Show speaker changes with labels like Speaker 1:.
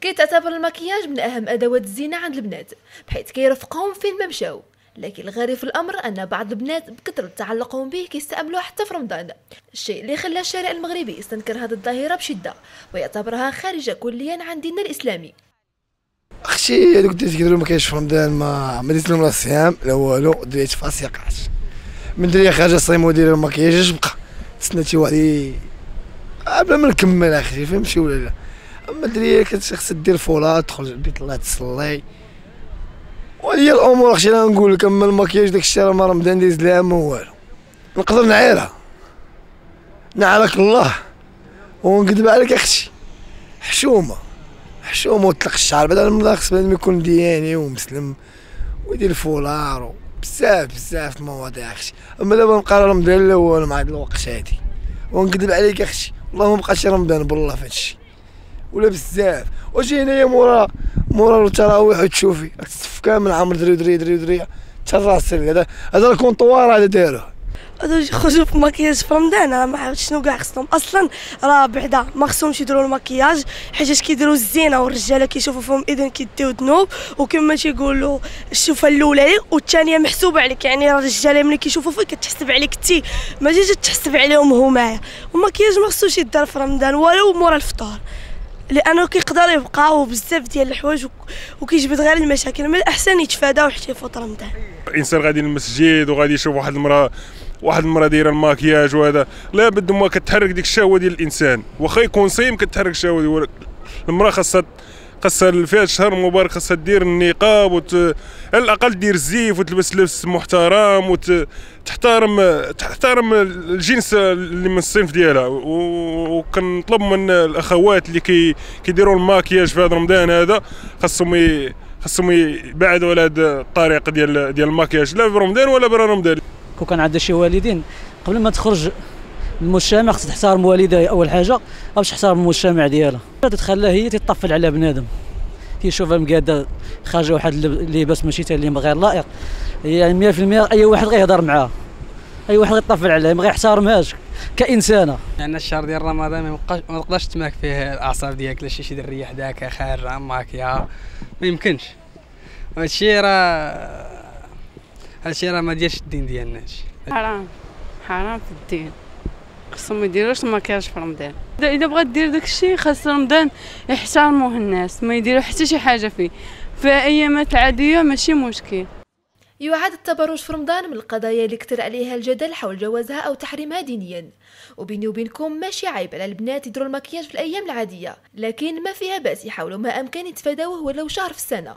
Speaker 1: كيتعتبر المكياج من أهم أدوات الزينة عند البنات بحيث كيرافقهم فين ما مشاو. لكن الغريب في الأمر أن بعض البنات بكثرة تعلقهم به كيستعملوه حتى في رمضان الشيء اللي خلى الشارع المغربي يستنكر هذه الظاهرة بشدة ويعتبرها خارجه كليا عن ديننا الإسلامي.
Speaker 2: أختي هذوك اللي كيديروا المكياج في رمضان ما ما ديت لهم لا الصيام لا والو دريت فاسقات من دري خارجه الصيام ودير المكياج بقى تسناتي واحد بلا ما نكمل أخي فهمتي ولا لا؟ اما الدريه خصها دير فولات تخرج البيت الله تصلي. وهي الأمور أختي أنا نقول لك أما المكياج داك الشيء راه ما رمضان ديز لا ما والو. نقدر نعيرها. نعلك الله. ونكذب عليك أختي. حشومة. حشومة وطلق الشعر بدل من خص بنادم يكون دياني ومسلم ويدير فولار بزاف بزاف المواضيع أختي. أما دابا نبقى رمضان الأول مع هاد الوقت هادي. ونكذب عليك أختي. والله ما بقاش رمضان بالله في هادشي ولا بزاف. واش هنايا مورا مورا التراويح وتشوفي الصف كامل عامر دري دري دري دري حتى الراسل هذا هذا الكونطوار هذا داروه.
Speaker 3: هادو يخرجوا في مكياج في رمضان راه ما عرفتش شنو كاع خصهم. أصلا راه بعدا ما خصهمش يديروا المكياج حيت كيديروا الزينة والرجالة كيشوفوا فيهم إذن كيديو ذنوب وكما تيقولوا الشوفة الأولى والثانية محسوبة عليك يعني الرجالة ملي كيشوفوا فيك كتحسب عليك انت ما تجيش تحسب عليهم همايا والمكياج ما خصوش يدار في رمضان ولو مورا الفطور لأنه كيقدر يبقى بزاف ديال الحوايج وكيجبد غير المشاكل. من الأحسن يتفاداو حتى يفوت رمضان
Speaker 4: الانسان غادي للمسجد وغادي يشوف واحد المراه واحد المرأة دايرة الماكياج وهذا. لا بد ما كتحرك ديك الشهوة ديال الإنسان. واخا يكون صايم كتحرك الشهوة ديال المرأة خاصها خاصها في هذا الشهر المبارك خاصها دير النقاب وت... على الأقل دير الزيف وتلبس لبس محترم وتحترم تحترم الجنس اللي من الصنف ديالها وكنطلب من الأخوات اللي كي كيديروا الماكياج في هذا رمضان هذا خاصهم. خاصهم يبعدوا على هذا الطريق ديال ديال الماكياج لا في رمضان ولا برا رمضان
Speaker 5: كون كان عندها شي والدين قبل ما تخرج المجتمع خصها تحترم والديها أول حاجة باش تحترم المجتمع ديالها. تتخلى هي تطفل على بنادم. كيشوفها مقاده خارجة واحد اللباس ماشي تاع اللي غير لائق. يعني 100% أي واحد غيهضر معاها أي واحد غيطفل عليها ما غيحترمهاش كإنسانة.
Speaker 6: يعني الشهر ديال رمضان ما تقدرش تماك فيه الأعصاب ديالك لا شي دريه حداك خارجة ماكيا. ما يمكنش. هادشي راه هادشي راه ما ديالش الدين ديالنا. هادشي
Speaker 7: حرام. حرام في الدين. خصهم ما يديروش المكياج في رمضان. اذا بغات دير داك الشيء خاص رمضان يحترموه الناس ما يديروا حتى شي حاجة فيه. في أيامات العاديه ماشي مشكل.
Speaker 1: يعاد التبرج في رمضان من القضايا اللي كثر عليها الجدل حول جوازها أو تحريمها دينيا. وبيني وبينكم ماشي عيب على البنات يديروا المكياج في الأيام العادية لكن ما فيها بأس يحاولوا ما أمكن يتفاداوه ولو شهر في السنة.